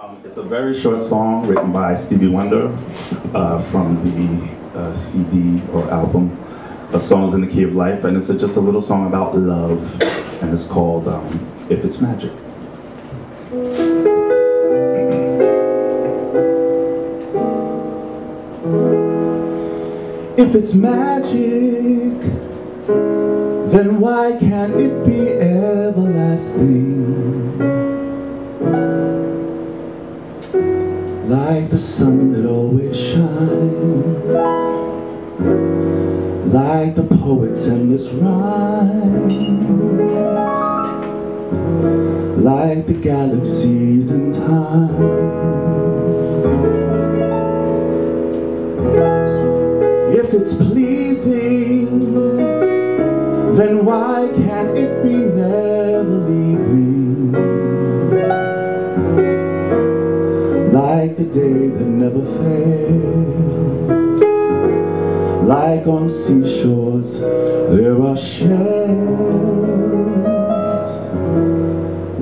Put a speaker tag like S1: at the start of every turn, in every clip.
S1: Um, it's a very short song written by Stevie Wonder uh, from the uh, CD or album, uh, Songs in the Key of Life, and it's a, just a little song about love, and it's called um, If It's Magic. If it's magic, then why can't it be everlasting? Like the sun that always shines. Like the poet's endless rhymes. Like the galaxies in time. If it's pleasing Then why can't it be the day that never fails. Like on seashores there are shells.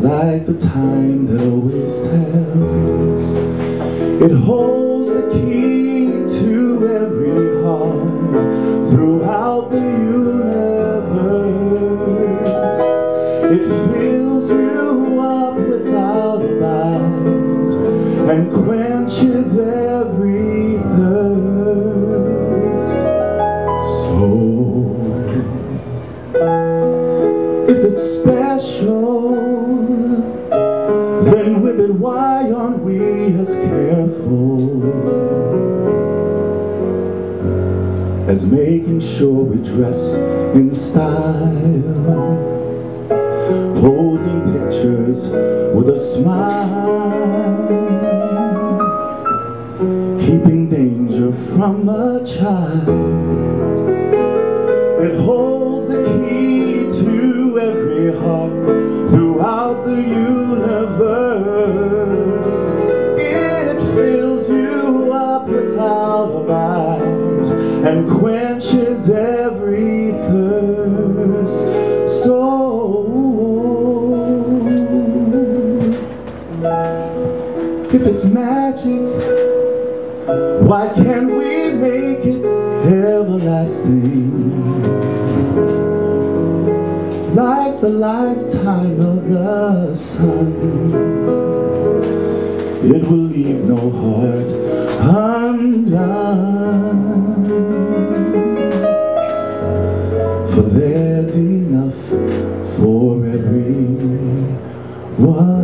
S1: Like the time that always tells. It holds the key to every heart Throughout the universe. It fills you up without a bound and quenches every thirst. So, if it's special, then with it, why aren't we as careful as making sure we dress in style? Posing pictures with a smile from a child. It holds the key to every heart throughout the universe. It fills you up without a bite and quenches every thirst. So if it's magic why can't we make it everlasting? Like the lifetime of the sun. It will leave no heart undone. For there's enough for everyone